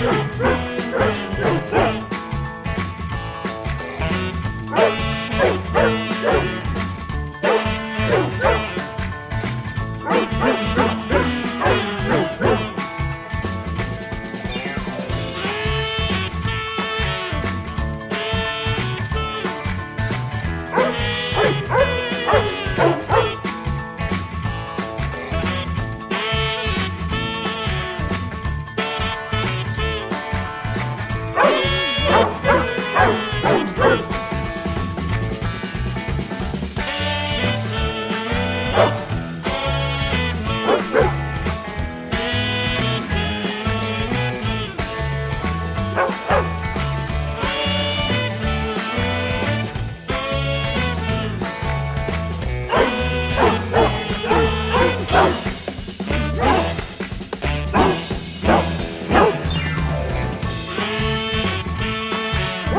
Yeah.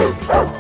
Oh!